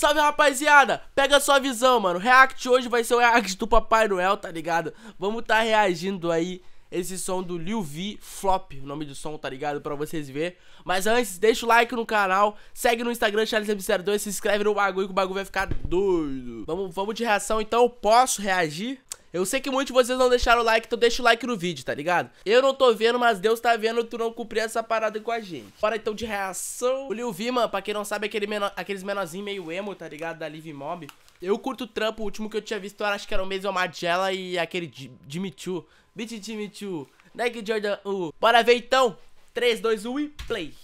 Salve rapaziada, pega sua visão, mano. React hoje vai ser o react do Papai Noel, tá ligado? Vamos tá reagindo aí esse som do Lil V Flop, o nome do som, tá ligado? Pra vocês verem. Mas antes, deixa o like no canal, segue no Instagram, CharlesMCR2, se inscreve no bagulho que o bagulho vai ficar doido. Vamos, vamos de reação então, posso reagir? Eu sei que muitos de vocês não deixaram o like, então deixa o like no vídeo, tá ligado? Eu não tô vendo, mas Deus tá vendo tu não cumprir essa parada com a gente. Bora então de reação. O Lil V, mano, pra quem não sabe, aquele menor, aqueles menorzinhos meio emo, tá ligado? Da Live Mob. Eu curto o trampo, o último que eu tinha visto acho que era o Mason Magella e aquele Jimmy Choo. Beat Jimmy Choo. Nike Jordan U. Bora ver então. 3, 2, 1 e play.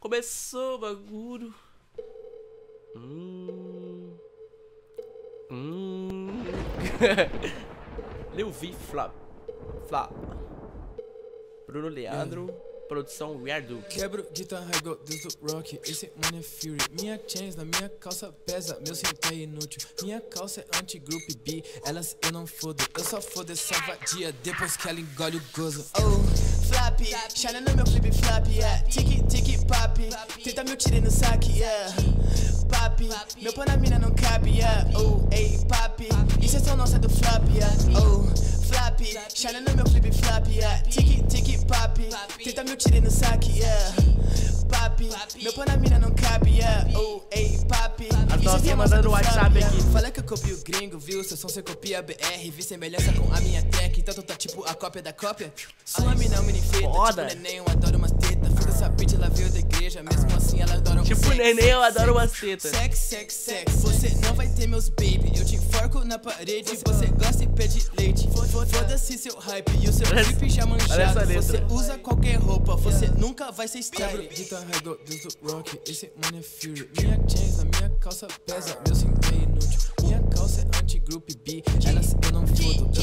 Começou o bagulho. V Flop. Flop. Bruno Leandro. Produção Weirdo. Quebro guitarra igual Deus do rock, esse mano é fury Minha chains na minha calça pesa, meu cinto é inútil Minha calça é anti-group B, elas eu não fodo Eu só fodo essa vadia depois que ela engole o gozo Oh, flap, shine no meu flip flap, yeah Tiki, tiki, pop, tenta meu tiro no saque, yeah Papi, meu pão na mina não cabe, yeah. Oh, ei, papi, isso é só nossa do flap, yeah. Oh, flap, shine no meu flip flap, yeah. Tiki, tiki, pop, tenta meu tiro no saque, yeah. Papi, meu pão na mina não cabe, yeah. Oh, ei, papi, A é nossa mandando do WhatsApp aqui. Fala que eu copio gringo, viu? Seu som você copia BR Vi semelhança com a minha tech. Então tu tá tipo a cópia da cópia? Sua mina é um mini feita. Tipo neném, eu adoro umas tetas. Foda essa bitch, ela veio da igreja Mesmo assim ela adora um Tipo sex, neném, eu adoro sex. umas tetas. Sex, sex, sex Você não vai ter meus baby. Eu te enforco na parede Se você gosta e pede leite. Fo- fo- Foda-se seu hype E o seu drip já manchado. Você usa qualquer roupa Você nunca vai ser style. Guitarra igual Deus do rock Esse mano é fury. Minha chains na minha calça pesa Meu cinto é inútil. Minha calça é anti-group B Elas eu não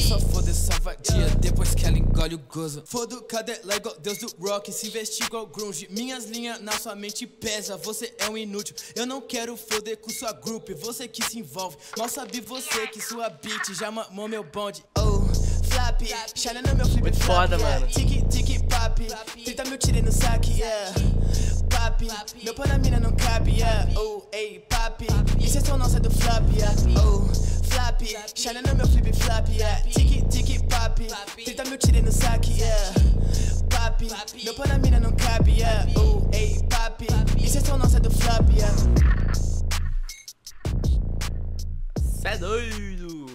só fodo essa vadia Depois que ela engole o gozo. Fodo cadela igual Deus do rock Se vestir igual grunge. Minhas linhas na sua mente pesa Você é um inútil. Eu não quero foder com sua group Você que se envolve. Mal sabe você que sua beat Já mamou meu bonde. Oh, flap, shine no meu flip Muito foda, mano. Tiki, tiki, pop, tenta meu tiro no saque, yeah. Papi, meu pão na mina não cabe, yeah. Oh, ei, papi, isso é só nossa do flap, yeah. Oh, shine no meu flip flap, yeah. Tiki, tiki, pop, tenta meu tiro no saque, yeah. Papi, meu pão na mina não cabe, yeah. Oh, ei, é só nossa do flap, yeah. Cê é doido.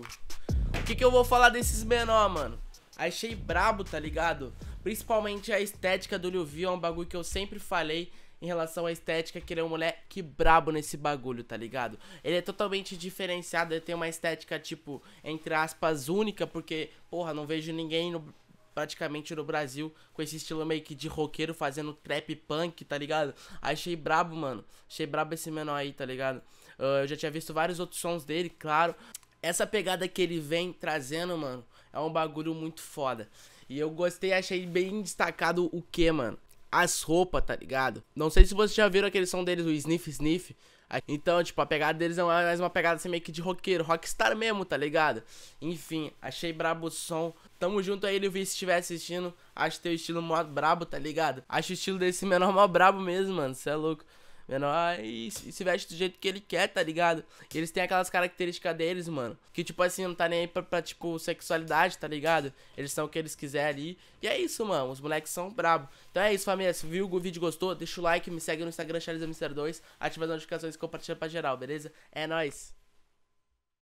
O que que eu vou falar desses menor, mano? Achei brabo, tá ligado? Principalmente a estética do Lil V é um bagulho que eu sempre falei em relação à estética, que ele é um moleque brabo nesse bagulho, tá ligado? Ele é totalmente diferenciado, ele tem uma estética, tipo, entre aspas, única, porque, porra, não vejo ninguém no, praticamente no Brasil com esse estilo meio que de roqueiro fazendo trap punk, tá ligado? Achei brabo, mano. Achei brabo esse menor aí, tá ligado? Ah, eu já tinha visto vários outros sons dele, claro. Essa pegada que ele vem trazendo, mano, é um bagulho muito foda. E eu gostei, achei bem destacado o que, mano? As roupas, tá ligado? Não sei se vocês já viram aquele som deles, o Sniff Sniff. Então, tipo, a pegada deles é mais uma pegada assim meio que de roqueiro, rockstar mesmo, tá ligado? Enfim, achei brabo o som. Tamo junto aí, Lil V, se estiver assistindo. Acho teu estilo mó brabo, tá ligado? Acho o estilo desse menor mó brabo mesmo, mano. Cê é louco. Menor se se veste do jeito que ele quer, tá ligado? E eles têm aquelas características deles, mano. Que, tipo assim, não tá nem aí pra, pra, tipo, sexualidade, tá ligado? Eles são o que eles quiserem ali. E é isso, mano. Os moleques são brabo. Então é isso, família. Se viu o vídeo gostou, deixa o like, me segue no Instagram, CharlesMr2. Ativa as notificações e compartilha pra geral, beleza? É nóis.